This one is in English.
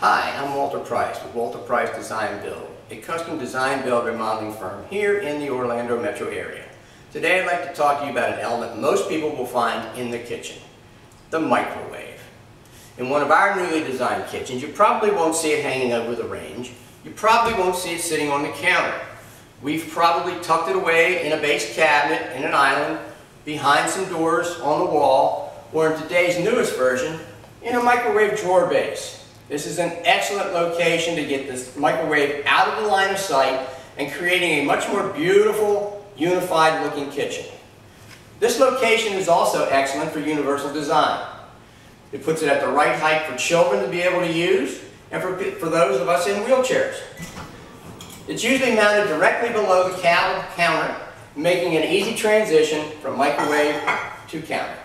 Hi, I'm Walter Price with Walter Price Design Build, a custom design build remodeling firm here in the Orlando metro area. Today I'd like to talk to you about an element most people will find in the kitchen, the microwave. In one of our newly designed kitchens, you probably won't see it hanging over the range. You probably won't see it sitting on the counter. We've probably tucked it away in a base cabinet in an island, behind some doors on the wall, or in today's newest version, in a microwave drawer base. This is an excellent location to get this microwave out of the line of sight and creating a much more beautiful, unified looking kitchen. This location is also excellent for universal design. It puts it at the right height for children to be able to use and for, for those of us in wheelchairs. It's usually mounted directly below the counter, making an easy transition from microwave to counter.